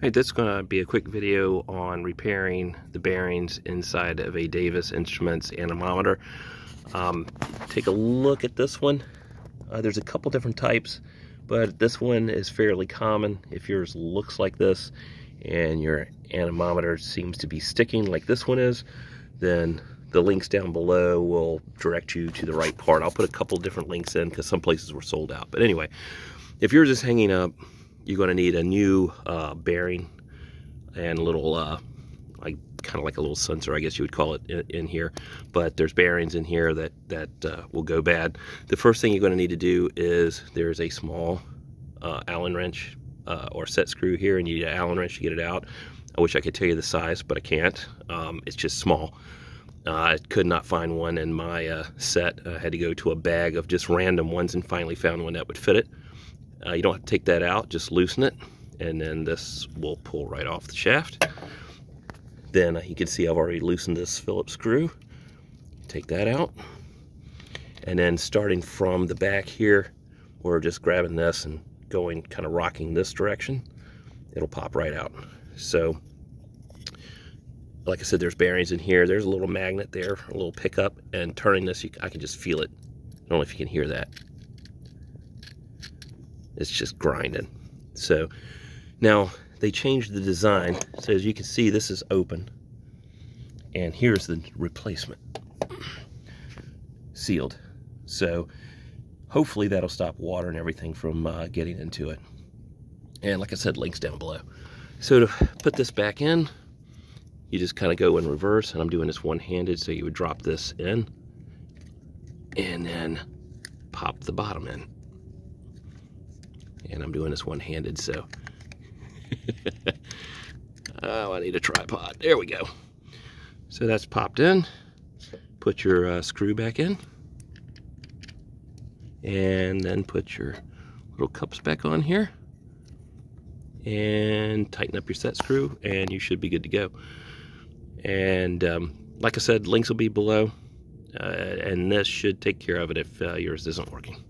Hey, this is going to be a quick video on repairing the bearings inside of a Davis Instruments anemometer. Um, take a look at this one. Uh, there's a couple different types, but this one is fairly common. If yours looks like this and your anemometer seems to be sticking like this one is, then the links down below will direct you to the right part. I'll put a couple different links in because some places were sold out. But anyway, if yours is hanging up, you're going to need a new uh, bearing and a little uh, like kind of like a little sensor I guess you would call it in, in here. But there's bearings in here that that uh, will go bad. The first thing you're going to need to do is there's a small uh, Allen wrench uh, or set screw here and you need an Allen wrench to get it out. I wish I could tell you the size but I can't. Um, it's just small. Uh, I could not find one in my uh, set. I had to go to a bag of just random ones and finally found one that would fit it uh, you don't have to take that out, just loosen it, and then this will pull right off the shaft. Then uh, you can see I've already loosened this Phillips screw. Take that out. And then starting from the back here, we're just grabbing this and going kind of rocking this direction. It'll pop right out. So, like I said, there's bearings in here. There's a little magnet there, a little pickup, and turning this, you, I can just feel it. I don't know if you can hear that it's just grinding. So now they changed the design. So as you can see, this is open. And here's the replacement. Sealed. So hopefully that'll stop water and everything from uh, getting into it. And like I said, links down below. So to put this back in, you just kind of go in reverse. And I'm doing this one-handed, so you would drop this in. And then pop the bottom in and I'm doing this one-handed, so. oh, I need a tripod. There we go. So that's popped in. Put your uh, screw back in. And then put your little cups back on here. And tighten up your set screw, and you should be good to go. And um, like I said, links will be below. Uh, and this should take care of it if uh, yours isn't working.